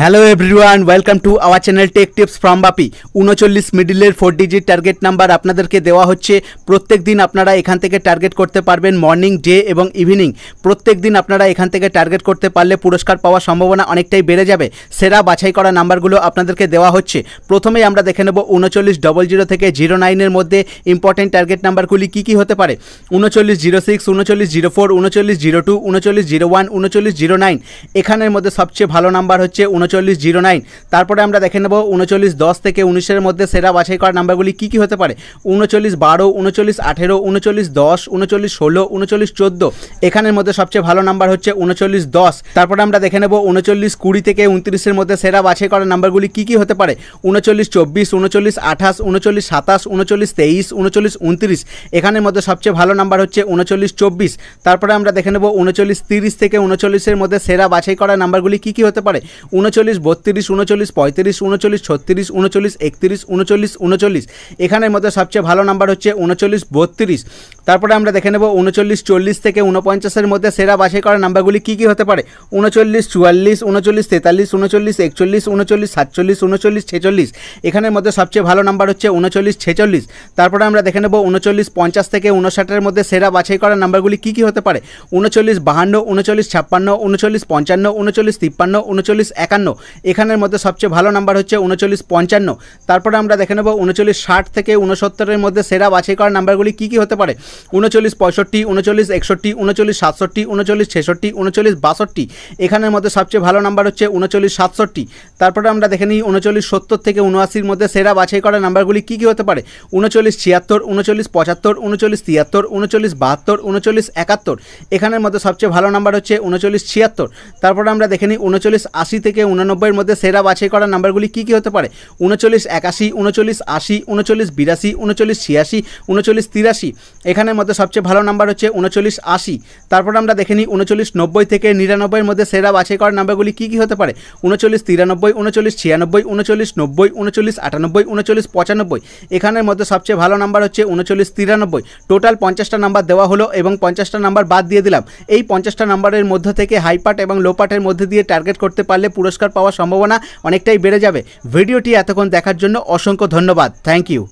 Hello everyone welcome to our channel tech tips from Bapi উনচল্লিশ মিডিলের four digit target number আপনাদেরকে দেওয়া হচ্ছে। প্রত্যেক দিন আপনারা এখান থেকে টার্গেট করতে পারবেন মর্নিং ডে এবং ইভিনিং প্রত্যেক দিন আপনারা এখান থেকে টার্গেট করতে পারলে পুরস্কার পাওয়ার সম্ভাবনা অনেকটাই বেড়ে যাবে। সেরা বাছাই করা নাম্বারগুলো আপনাদেরকে দেওয়া হচ্ছে। প্রথমেই আমরা দেখে নেব উনচল্লিশ ডবল জিরো থেকে জিরো নাইনের মধ্যে ইম্পর্টেন্ট টার্গেট নাম্বারগুলি কী কী হতে পারে। উনচল্লিশ জিরো সিক্স উনচল্লিশ জিরো ফোর উনচল্লিশ জিরো টু উনচল্লিশ জিরো ওয়ান উনচল্লিশ জিরো নাইন এখানের মধ্যে সবচেয়ে ভালো নাম্বার হচ্ছে উনচল্লিশ জিরো নাইন। তারপরে আমরা দেখে নেব উনচল্লিশ দশ থেকে উনিশের মধ্যে সেরা বাছাই করা নাম্বারগুলি কী কী হতে পারে। উনচল্লিশ বারো, উনচল্লিশ আঠেরো, উনচল্লিশ দশ, উনচল্লিশ ষোলো, উনচল্লিশ চোদ্দ। এখানের মধ্যে সবচেয়ে ভালো নাম্বার হচ্ছে উনচল্লিশ দশ। তারপরে আমরা দেখে নেব উনচল্লিশ কুড়ি থেকে উনত্রিশের মধ্যে সেরা বাছাই করা নাম্বারগুলি কী কী হতে পারে। উনচল্লিশ চব্বিশ, উনচল্লিশ আঠাশ, উনচল্লিশ সাতাশ, উনচল্লিশ তেইশ, উনচল্লিশ উনত্রিশ। এখানের মধ্যে সবচেয়ে ভালো নাম্বার হচ্ছে উনচল্লিশ চব্বিশ। তারপরে আমরা দেখে নেব উনচল্লিশ তিরিশ থেকে উনচল্লিশের মধ্যে সেরা বাছাই করা নাম্বারগুলি কী কী হতে পারে। উনচল্লিশ বত্রিশ, উনচল্লিশ, পঁয়ত্রিশ, উনচল্লিশ, ছত্রিশ, উনচল্লিশ, একত্রিশ, উনচল্লিশ উনচল্লিশ। এখানের মধ্যে সবচেয়ে ভালো নাম্বার হচ্ছে উনচল্লিশ, বত্রিশ। তারপরে আমরা দেখে নেব উনচল্লিশ, চল্লিশ থেকে উনপঞ্চাশের মধ্যে সেরা বাছাই করা নাম্বারগুলি কী কী হতে পারে? উনচল্লিশ, চুয়াল্লিশ, উনচল্লিশ, তেতাল্লিশ, উনচল্লিশ, একচল্লিশ, উনচল্লিশ, সাতচল্লিশ, উনচল্লিশ, ছেচল্লিশ। এখানের মধ্যে সবচেয়ে ভালো নাম্বার হচ্ছে উনচল্লিশ, ছেচল্লিশ। তারপরে আমরা দেখে নেব উনচল্লিশ, পঞ্চাশ থেকে উনষাটের মধ্যে সেরা বাছাই করা নাম্বারগুলি কী কী হতে পারে? উনচল্লিশ, বাহান্ন, উনচল্লিশ, ছাপ্পান্ন, উনচল্লিশ, পঞ্চান্ন, উনচল্লিশ, তিপ্পান্ন, উনচল্লিশ, একান্ন। এখানের মধ্যে সবচেয়ে ভালো নাম্বার হচ্ছে উনচল্লিশ পঞ্চান্ন। তারপরে আমরা দেখে নেব উনচল্লিশ ষাট থেকে উনসত্তরের মধ্যে সেরা বাছাই করা নাম্বারগুলি কী কী হতে পারে? উনচল্লিশ পঁয়ষট্টি, উনচল্লিশ একষট্টি, উনচল্লিশ সাতষট্টি, উনচল্লিশ ছেষট্টি, উনচল্লিশ বাষট্টি। এখানের মধ্যে সবচেয়ে ভালো নাম্বার হচ্ছে উনচল্লিশ সাতষট্টি। তারপরে আমরা দেখে নিই উনচল্লিশ সত্তর থেকে উনআশির মধ্যে সেরা বাছাই করা নাম্বারগুলি কী কী হতে পারে? উনচল্লিশ ছিয়াত্তর, উনচল্লিশ পঁচাত্তর, উনচল্লিশ তিয়াত্তর, উনচল্লিশ বাহাত্তর, উনচল্লিশ একাত্তর। এখানের মধ্যে সবচেয়ে ভালো নাম্বার হচ্ছে উনচল্লিশ ছিয়াত্তর। তারপরে আমরা দেখে নিই উনচল্লিশ আশি থেকে উননব্বইয়ের মধ্যে সেরা বাছাই করা নাম্বারগুলি কী কী হতে পারে? উনচল্লিশ, একাশি, উনচল্লিশ, আশি, উনচল্লিশ, বিরাশি, উনচল্লিশ, ছিয়াশি, উনচল্লিশ, তিরাশি। এখানের মধ্যে সবচেয়ে ভালো নাম্বার হচ্ছে উনচল্লিশ, আশি। তারপর আমরা দেখে নিই উনচল্লিশ, নব্বই থেকে নিরানব্বইয়ের মধ্যে সেরা বাছাই করা নাম্বারগুলি কী কী হতে পারে? উনচল্লিশ, তিরানব্বই, উনচল্লিশ, ছিয়ানব্বই, উনচল্লিশ, নব্বই, উনচল্লিশ, আটানব্বই, উনচল্লিশ, পঁচানব্বই। এখানের মধ্যে সবচেয়ে ভালো নাম্বার হচ্ছে উনচল্লিশ, তিরানব্বই। টোটাল পঞ্চাশটা নাম্বার দেওয়া হলো এবং পঞ্চাশটা নাম্বার বাদ দিয়ে দিলাম। এই পঞ্চাশটা নাম্বারের মধ্য থেকে হাই পার্ট এবং লো মধ্যে দিয়ে টার্গেট করতে পারলে পুরস্কার পাওয়ার সম্ভাবনা অনেকটাই বেড়ে যাবে। ভিডিওটি এতক্ষণ দেখার জন্য অসংখ্য ধন্যবাদ। Thank you